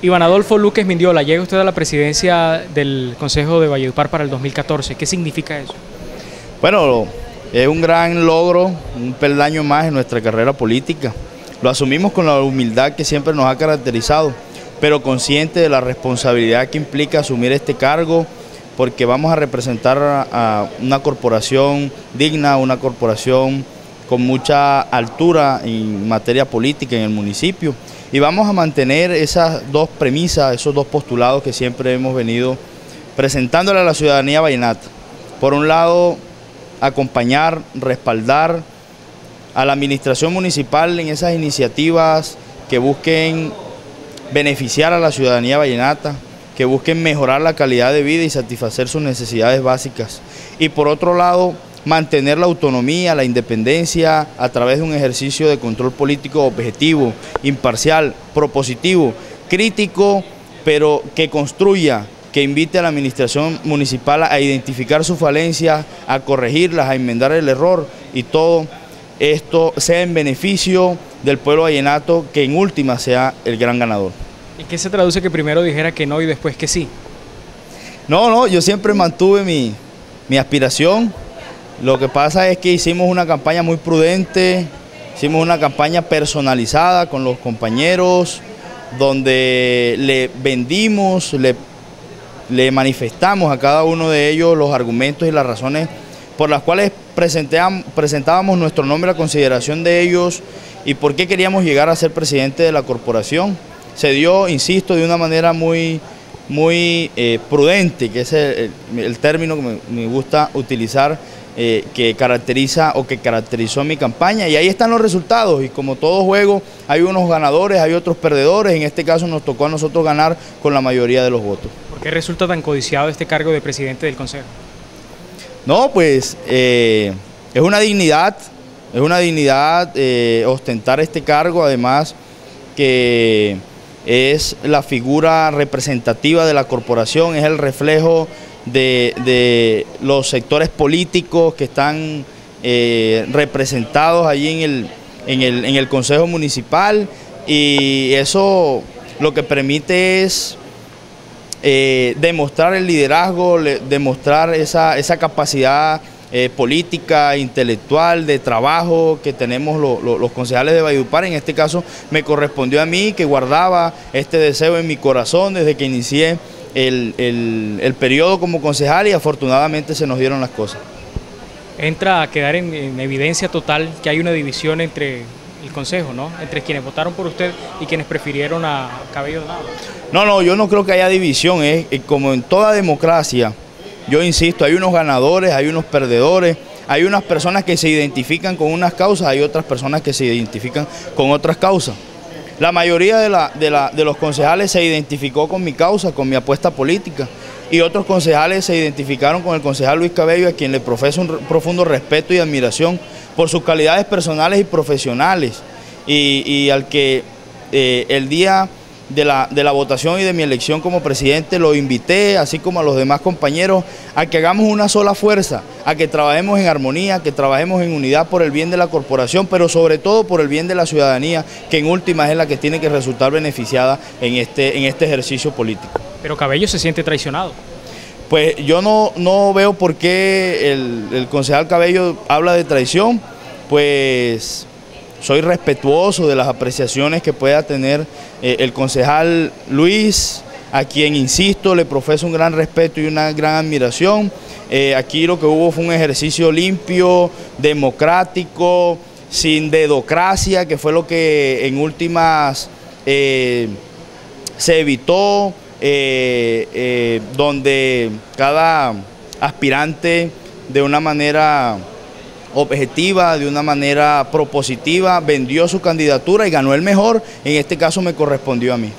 Iván Adolfo Luques Mindiola, llega usted a la presidencia del Consejo de Valledupar para el 2014. ¿Qué significa eso? Bueno, es un gran logro, un peldaño más en nuestra carrera política. Lo asumimos con la humildad que siempre nos ha caracterizado, pero consciente de la responsabilidad que implica asumir este cargo, porque vamos a representar a una corporación digna, una corporación con mucha altura en materia política en el municipio y vamos a mantener esas dos premisas, esos dos postulados que siempre hemos venido presentándole a la ciudadanía vallenata. Por un lado, acompañar, respaldar a la administración municipal en esas iniciativas que busquen beneficiar a la ciudadanía vallenata, que busquen mejorar la calidad de vida y satisfacer sus necesidades básicas. Y por otro lado, mantener la autonomía, la independencia a través de un ejercicio de control político objetivo, imparcial, propositivo, crítico, pero que construya, que invite a la administración municipal a identificar sus falencias, a corregirlas, a enmendar el error y todo esto sea en beneficio del pueblo vallenato, que en última sea el gran ganador. ¿Y qué se traduce que primero dijera que no y después que sí? No, no, yo siempre mantuve mi, mi aspiración, lo que pasa es que hicimos una campaña muy prudente, hicimos una campaña personalizada con los compañeros, donde le vendimos, le, manifestamos a cada uno de ellos los argumentos y las razones por las cuales presentábamos nuestro nombre a consideración de ellos y por qué queríamos llegar a ser presidente de la corporación. Se dio, insisto, de una manera muy, muy eh, prudente, que es el, término que me gusta utilizar, eh, que caracteriza o que caracterizó mi campaña y ahí están los resultados y como todo juego hay unos ganadores, hay otros perdedores, en este caso nos tocó a nosotros ganar con la mayoría de los votos. ¿Por qué resulta tan codiciado este cargo de presidente del Consejo? No, pues eh, es una dignidad, es una dignidad eh, ostentar este cargo, además que es la figura representativa de la corporación, es el reflejo de, los sectores políticos que están eh, representados allí en el, en, el, en el Consejo Municipal y eso lo que permite es eh, demostrar el liderazgo, demostrar esa, esa capacidad eh, política, intelectual, de trabajo que tenemos los concejales de Valledupar. En este caso me correspondió a mí que guardaba este deseo en mi corazón desde que inicié el, periodo como concejal y afortunadamente se nos dieron las cosas. Entra a quedar en, evidencia total que hay una división entre el Consejo, ¿no? Entre quienes votaron por usted y quienes prefirieron a Cabello Donado. No, no, yo no creo que haya división, es como en toda democracia, yo insisto, hay unos ganadores, hay unos perdedores, hay unas personas que se identifican con unas causas, hay otras personas que se identifican con otras causas. La mayoría de, los concejales se identificó con mi causa, con mi apuesta política, y otros concejales se identificaron con el concejal Luis Cabello, a quien le profeso un profundo respeto y admiración por sus calidades personales y profesionales, y, al que eh, el día de la, de la votación y de mi elección como presidente, lo invité, así como a los demás compañeros, a que hagamos una sola fuerza, a que trabajemos en armonía, que trabajemos en unidad por el bien de la corporación, pero sobre todo por el bien de la ciudadanía, que en última es la que tiene que resultar beneficiada en este, en este ejercicio político. Pero Cabello se siente traicionado. Pues yo no, no veo por qué el, el concejal Cabello habla de traición, pues soy respetuoso de las apreciaciones que pueda tener eh, el concejal Luis, a quien, insisto, le profeso un gran respeto y una gran admiración. Eh, aquí lo que hubo fue un ejercicio limpio, democrático, sin dedocracia, que fue lo que en últimas eh, se evitó, donde cada aspirante de una manera objetiva, de una manera propositiva, vendió su candidatura y ganó el mejor, en este caso me correspondió a mí.